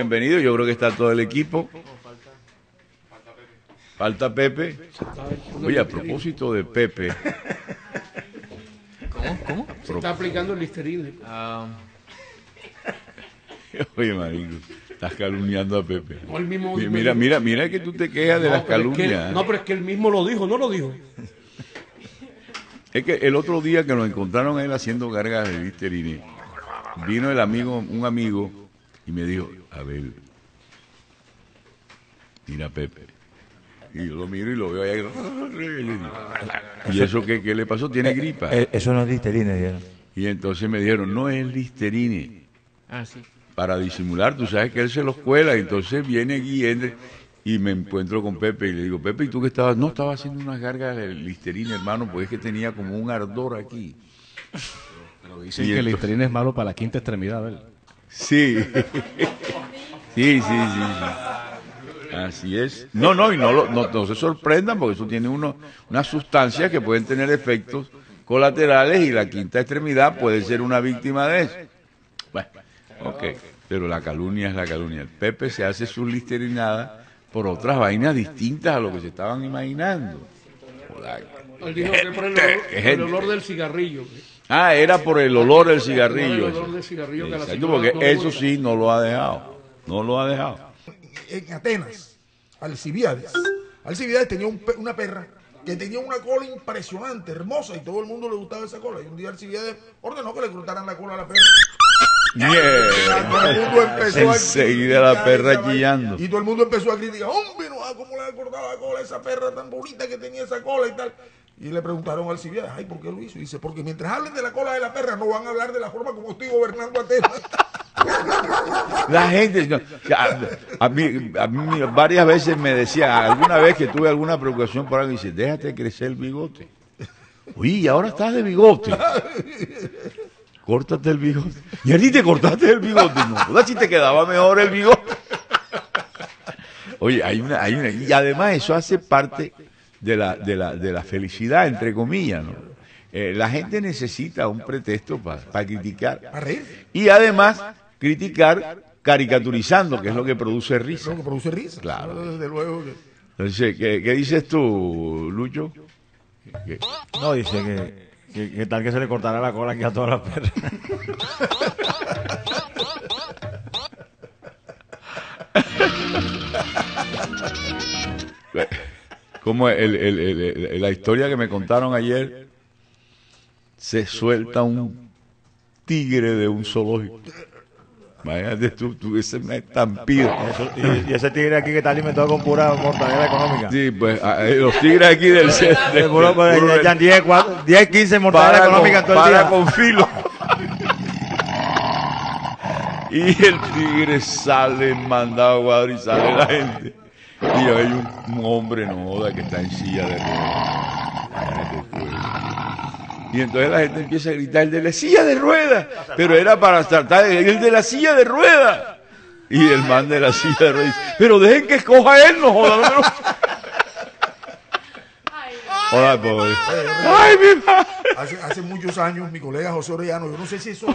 Bienvenido, yo creo que está todo el equipo. Falta Pepe. Oye, a propósito de Pepe. ¿Cómo? ¿Cómo? Se está aplicando el listerine. Ah, Oye, marico, estás calumniando a Pepe. O el mismo- Mi- Mira, mira, mira que tú te quejas de No, las pero es que- calumnias. no, pero es que él mismo lo dijo, no lo dijo. Es que el otro día que lo encontraron a él haciendo cargas de Listerine, vino el amigo, un amigo, y me dijo, a ver, mira Pepe. Y yo lo miro y lo veo ahí. ¿Y eso qué, qué le pasó? Tiene gripa. Eh, Eso no es listerina, dijeron. Y entonces me dijeron, no es Listerine. ah, sí. Para disimular, tú sabes que él se los cuela, entonces viene entra, y me encuentro con Pepe y le digo, Pepe, ¿y tú qué estabas? No, estaba haciendo unas cargas de Listerine, hermano, porque es que tenía como un ardor aquí. Pero dicen Y que el Listerine es malo para la quinta extremidad, ¿verdad? Sí. Sí, sí, sí, sí. Así es. No, no, y no, lo- no, no se sorprendan porque eso tiene uno, unas sustancias que pueden tener efectos colaterales y la quinta extremidad puede ser una víctima de eso. Bueno, ok, pero la calumnia es la calumnia. El Pepe se hace su listerinada por otras vainas distintas a lo que se estaban imaginando. Él dijo que por el olor, el olor del cigarrillo. Ah, era por el olor del cigarrillo. el olor eso. del cigarrillo que la porque eso sí no lo ha dejado. No lo ha dejado. en Atenas, Alcibiades. Alcibiades tenía un pe- una perra que tenía una cola impresionante, hermosa, y todo el mundo le gustaba esa cola. Y un día Alcibiades ordenó que le cortaran la cola a la perra. Mierda. Todo el mundo empezó a Enseguida la criticar perra chillando. Y todo el mundo empezó a criticar, hombre, no, ¿cómo le ha cortado la cola a esa perra tan bonita que tenía esa cola y tal? Y le preguntaron a Alcibiades, ay, ¿por qué lo hizo? Y dice, porque mientras hablen de la cola de la perra, no van a hablar de la forma como estoy gobernando Atenas. La gente, no, a, a mí, a mí varias veces me decía, alguna vez que tuve alguna preocupación por algo, dice, déjate crecer el bigote. Oye, ahora estás de bigote. Córtate el bigote. Y a te cortaste el bigote. No, si te quedaba mejor el bigote. Oye, hay una, hay una, y además eso hace parte de la, de la, de la felicidad, entre comillas, ¿no? Eh, la gente necesita un pretexto para criticar. A reír. Y además, criticar caricaturizando, que es lo que produce risa. Lo que produce risa. Claro. Desde luego que... Entonces, ¿qué, qué dices tú, Lucho? ¿Qué- No, dice que, que, que tal que se le cortará la cola aquí a todas las perras. Como el- el- la historia que me contaron ayer, se suelta un tigre de un zoológico. Imagínate tú, tú ese una estampida. Y, y ese tigre aquí que está alimentado con pura mortadela económica. Sí, pues a- eh, los tigres aquí del centro. De pues, ya- ya 10, cuatro- 10, 15 mortadela económica con, todo el día. con filo. y el tigre sale mandado a cuadro y sale la gente. Y hay un, hombre, no joda, que está en silla de ruedas. Y entonces la gente empieza a gritar, el de la silla de ruedas. Pero era para tratar, el de la silla de ruedas. Y el man de la silla de ruedas dice, pero dejen que escoja él, no joda. no me lo-". Joda, pobre. Ay, mi hace muchos años, mi colega José Orellano, yo no sé si eso,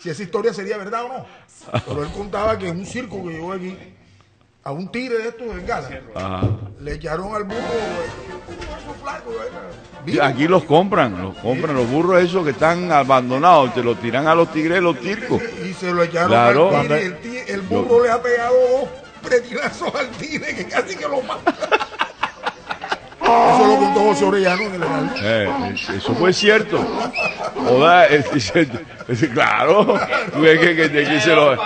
si esa historia sería verdad o no, pero él contaba que en un circo que llegó aquí, a un tigre de estos de bengala, Ajá. le echaron al burro eh, flaco, eh, Aquí los compran, los compran, los burros esos que están abandonados, te los tiran a los tigres, los tircos. y se lo echaron Claro. al tigre, el, tigre- el burro le ha pegado dos pretilazos al tigre que casi que lo mata. Eso lo contó José Orellano en el. Eh, eso fue cierto. Joda, es- es- es- claro, tú ves que, que- que se lo...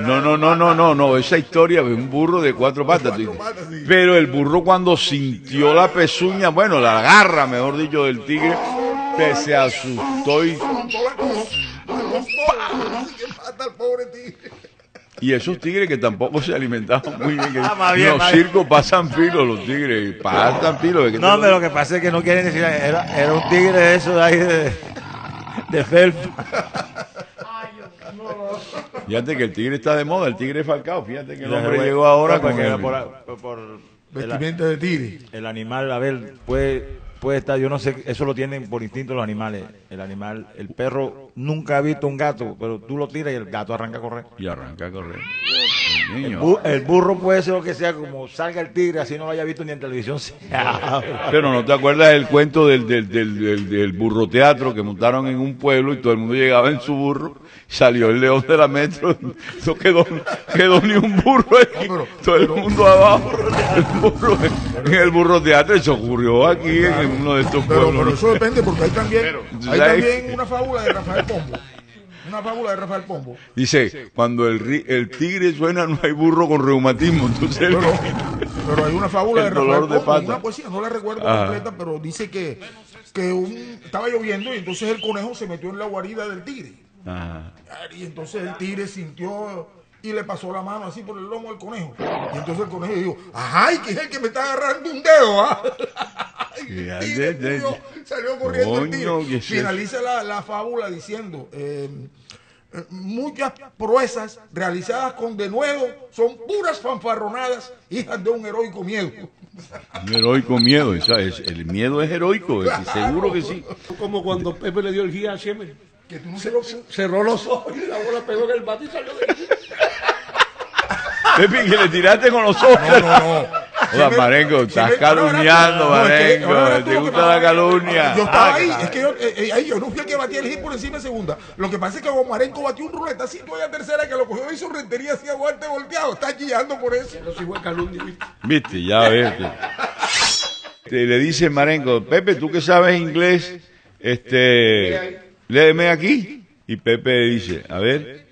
No, no, no, no, no, no, esa historia de un burro de cuatro patas. dices. patas, sí. Pero el burro cuando sintió la pezuña, bueno, la garra, mejor dicho, del tigre, que se asustó y, y esos tigres que tampoco se alimentaban muy bien. Que, Ah, más bien, los más bien. circos pasan filo, los tigres, y pasan filo. ¿de qué te No, lo pero lo que pasa es que no quieren decir, era, era un tigre de esos de ahí de, de felpa. Fíjate que el tigre está de moda, el tigre falcao. Fíjate que el Ya, hombre llegó ahora con el... por, por- vestimenta de tigre. El animal, a ver, puede, puede estar, yo no sé, eso lo tienen por instinto los animales. El animal, el perro nunca ha visto un gato, pero tú lo tiras y el gato arranca a correr. Y arranca a correr. El El, bu- el burro puede ser lo que sea, como salga el tigre, así no lo haya visto ni en televisión. Pero no te acuerdas del cuento del, del, del, del, del burro teatro que montaron en un pueblo y todo el mundo llegaba en su burro, salió el león de la metro, no quedó, quedó ni un burro pero- todo el mundo abajo, el burro, en el burro teatro, eso ocurrió aquí en uno de estos Pero, pueblos. pero ¿no? eso depende porque hay también, hay también una fábula de Rafael Pombo. Una fábula de Rafael Pombo. Dice, cuando el, ri- el tigre suena no hay burro con reumatismo, entonces el- Pero, pero hay una fábula de El Rafael dolor de Pombo, pata. una poesía, no la recuerdo Ajá. completa, pero dice que, que un- estaba lloviendo y entonces el conejo se metió en la guarida del tigre. Ajá. Y entonces el tigre sintió y le pasó la mano así por el lomo al conejo. Y entonces el conejo dijo, ajá, ¿y quién es el que me está agarrando un dedo? ah?" Y el Ya, tigre ya, ya. corrió, salió corriendo el Coño, ¿qué tigre. es eso? Finaliza la, la fábula diciendo, eh, eh, muchas proezas realizadas con denuedo son puras fanfarronadas, hijas de un heroico miedo. Un heroico miedo, ¿sabes? El miedo es heroico, es- seguro que sí. Como cuando Pepe le dio el guía a Chemer. Que tú no se lo Cerró los ojos y la bola pegó en el bate y salió de Pepe, que le tiraste con los ojos. No, no, no. Hola, Marengo, estás calumniando, No, es que- Marengo. ¿Te gusta la calumnia? Yo estaba Ah, ahí, claro. es que yo, eh, eh, ahí yo no fui el que batía el hit por encima de segunda. Lo que pasa es que como Marenco batió un ruleta así, a tercera que lo cogió y su rentería así aguante volteado. Está chillando por eso. Pero si fue calumnia, ¿viste? Viste, ya ves. Te, te le dice Marengo, Pepe, tú que sabes inglés, este, léeme aquí. Y Pepe dice, a ver.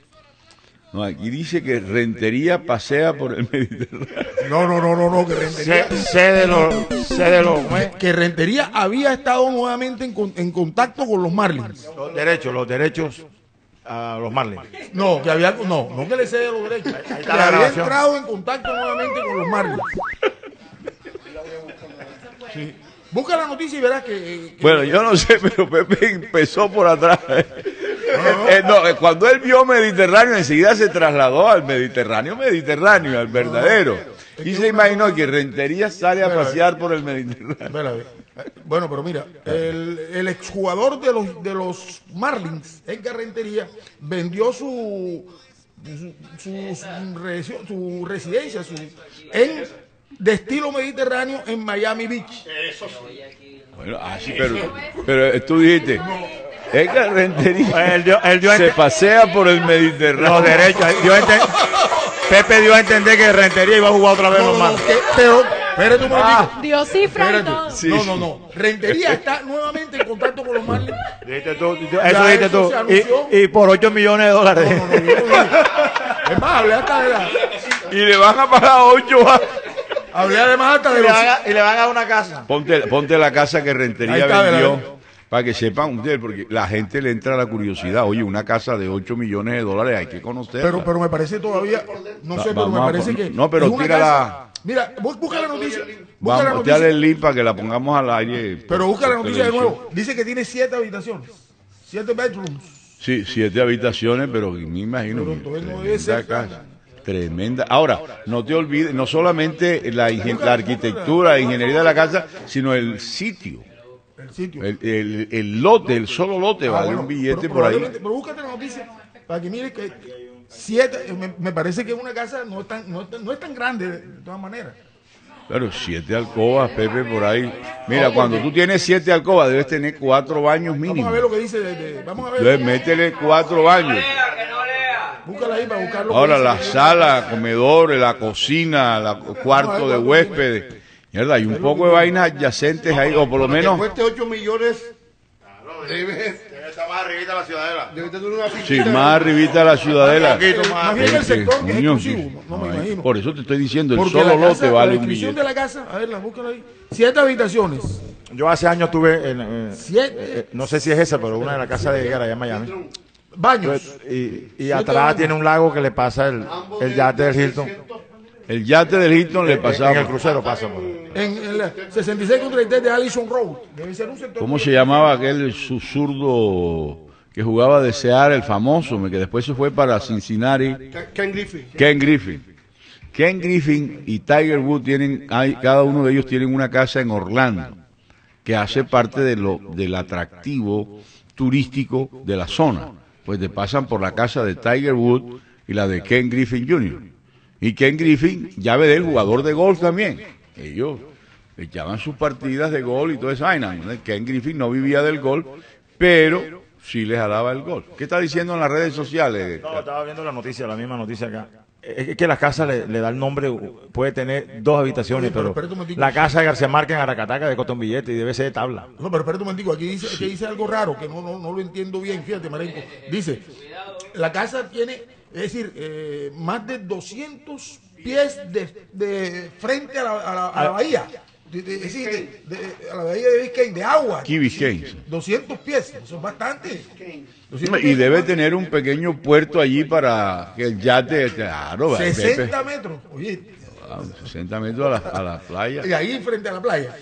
No, aquí dice que Rentería pasea por el Mediterráneo. No, no, no, no, no, que rentería. sé, sé de los, sé de los, ¿cómo es? Que Rentería había estado nuevamente en, con- en contacto con los Marlins. Los derechos, los derechos a los Marlins. No, que había, no, no que le cede los derechos. está Que la había grabación. entrado en contacto nuevamente con los Marlins. Sí. Busca la noticia y verás que, eh, que- Bueno, yo no sé, pero Pepe empezó por atrás. Eh, no, eh, cuando él vio Mediterráneo, enseguida se trasladó al Mediterráneo, Mediterráneo, al verdadero. Y se imaginó que Rentería sale a pasear por el Mediterráneo. Ver. Bueno, pero mira, el, el exjugador de los, de los Marlins, Edgar Rentería, vendió su, su, su- su resi- su residencia su, en, de estilo mediterráneo en Miami Beach. Bueno, ah, sí, pero, pero eh, tú dijiste, Edgar Rentería dio, dio a se pasea por el Mediterráneo. los derechos. dio a ente- Pepe dio a entender que Rentería iba a jugar otra vez No, los no, no, que- pero, espérate un momentito. Dio cifra y Espérate. todo. Sí. No, no, no. Rentería está nuevamente en contacto con los Marlins. Dijiste tú, eso dijiste tú. Y, y por 8 millones de dólares. No, no, no, yo no dije. Es más, hablé hasta de la. Y le van a pagar ocho a... Hablé además hasta y, de le los. van a, y le van a dar una casa. Ponte, ponte la casa que Rentería vendió. Para que sepan ustedes, porque la gente le entra la curiosidad. Oye, una casa de 8 millones de dólares hay que conocerla. Pero, pero me parece todavía, no sé, pero me parece que. no, pero tírala. casa- Mira, bu- busca la noticia. Busca la Vamos, noticia. el link para que la pongamos al aire. Pero busca la noticia de nuevo. Dice que tiene siete habitaciones. Siete bedrooms. Sí, siete habitaciones, pero me imagino. Pero tremenda casa. Tremenda. Ahora, no te olvides, no solamente la, la arquitectura, la ingeniería de la casa, sino el sitio. El sitio. El, el- el lote, el solo lote, Ah, vale bueno, un billete pero por ahí. Pero búscate la noticia para que mire que siete, eh, me, me parece que una casa no es tan, no es tan, no es tan grande de, de todas maneras. Claro, siete alcobas, Pepe, por ahí. Mira, cuando tú tienes siete alcobas, debes tener cuatro baños Vamos a mínimo. ver lo que dice. de- de- vamos a ver. Entonces, métele cuatro baños. Búscala ahí para buscarlo. Ahora, la sala, comedor, la cocina, la cuarto de huéspedes. Mierda, hay un poco de vainas adyacentes ahí, o por lo menos, cueste 8 millones, debe, debe estar más arribita la ciudadela. Debe tener una sí, más arribita de la ciudadela. Más bien el Sí, sector que es exclusivo. No, me imagino. Por eso te estoy diciendo, el solo la lote la vale un descripción de billete. la casa, a ver, la búscala ahí. Siete habitaciones. Yo hace años tuve, en, eh, Siete eh, no sé si es esa, pero una de la casa de Edgar allá en Miami. baños. Y, y atrás tiene un lago que le pasa el, el yate del Hilton. El yate del Hilton le En, en el pasaba. crucero pasa. por- En, en la 66 con 33 de Allison Road. Debe ser un sector. ¿Cómo se llamaba aquel susurdo que jugaba de Sear, el famoso, que después se fue para Cincinnati? Ken Griffey. Ken Griffin. Ken Griffin y Tiger Woods tienen, hay, cada uno de ellos tienen una casa en Orlando, que hace parte de lo, del atractivo turístico de la zona. Pues te pasan por la casa de Tiger Woods y la de Ken Griffin Jr. Y Ken Griffin, llave del jugador de golf también. Ellos echaban sus partidas de golf y toda esa vaina. ¿no? Ken Griffin no vivía del golf, pero sí les jalaba el golf. ¿Qué está diciendo en las redes sociales? No, estaba viendo la noticia, la misma noticia acá. Es que la casa le, le da el nombre, puede tener dos habitaciones, pero la casa de García Márquez en Aracataca de costón billete y debe ser de tabla. No, pero espérate un momentico, aquí dice, aquí dice algo raro que no, no, no lo entiendo bien, fíjate, Marenco. Dice, la casa tiene, es decir, eh, más de 200 pies de, de frente a la, a la- a la bahía. De- de- de- de- a la bahía de Biscayne, de agua. Key Biscayne. 200 pies, eso es bastante. 200 Y pies. debe tener un pequeño puerto allí para que el yate, claro, va, 60 metros, oye, Ah, 60 metros a la, a la playa. y ahí frente a la playa.